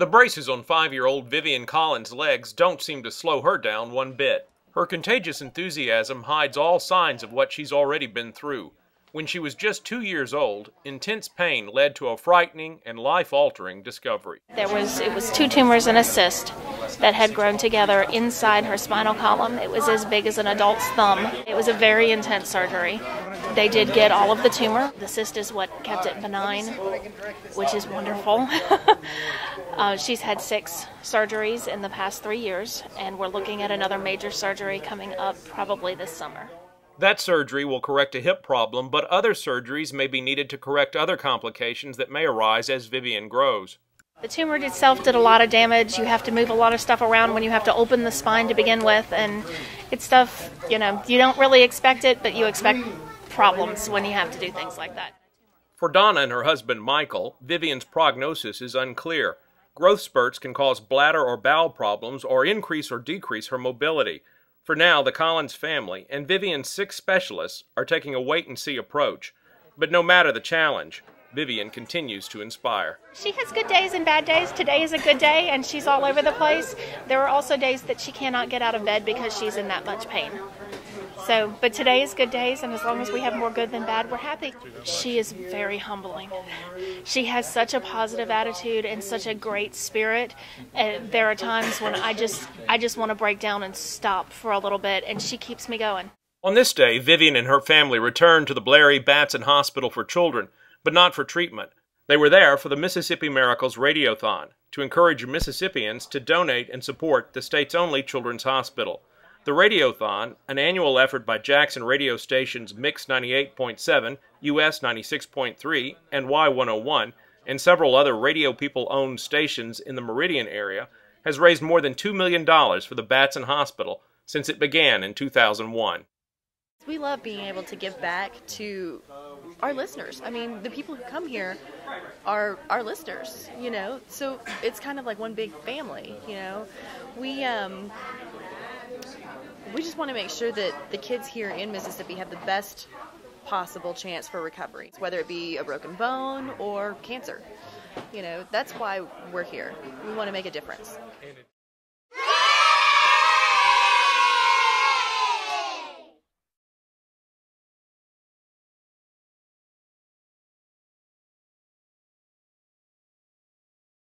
The braces on five year old Vivian Collins' legs don't seem to slow her down one bit. Her contagious enthusiasm hides all signs of what she's already been through. When she was just two years old, intense pain led to a frightening and life altering discovery. There was it was two tumors and a cyst that had grown together inside her spinal column. It was as big as an adult's thumb. It was a very intense surgery. They did get all of the tumor. The cyst is what kept it benign, which is wonderful. uh, she's had six surgeries in the past three years, and we're looking at another major surgery coming up probably this summer. That surgery will correct a hip problem, but other surgeries may be needed to correct other complications that may arise as Vivian grows. The tumor itself did a lot of damage. You have to move a lot of stuff around when you have to open the spine to begin with, and it's stuff, you know, you don't really expect it, but you expect problems when you have to do things like that. For Donna and her husband Michael, Vivian's prognosis is unclear. Growth spurts can cause bladder or bowel problems or increase or decrease her mobility. For now, the Collins family and Vivian's six specialists are taking a wait and see approach. But no matter the challenge, Vivian continues to inspire. She has good days and bad days. Today is a good day and she's all over the place. There are also days that she cannot get out of bed because she's in that much pain. So, but today is good days, and as long as we have more good than bad, we're happy. She is very humbling. She has such a positive attitude and such a great spirit. Uh, there are times when I just, I just want to break down and stop for a little bit, and she keeps me going. On this day, Vivian and her family returned to the Blairy Batson Hospital for Children but not for treatment. They were there for the Mississippi Miracles Radiothon to encourage Mississippians to donate and support the state's only children's hospital. The Radiothon, an annual effort by Jackson radio stations Mix 98.7, US 96.3, and Y101, and several other radio people owned stations in the Meridian area, has raised more than $2 million for the Batson Hospital since it began in 2001. We love being able to give back to our listeners. I mean, the people who come here are our listeners, you know. So it's kind of like one big family, you know. We um we just want to make sure that the kids here in Mississippi have the best possible chance for recovery, whether it be a broken bone or cancer. You know, that's why we're here. We want to make a difference.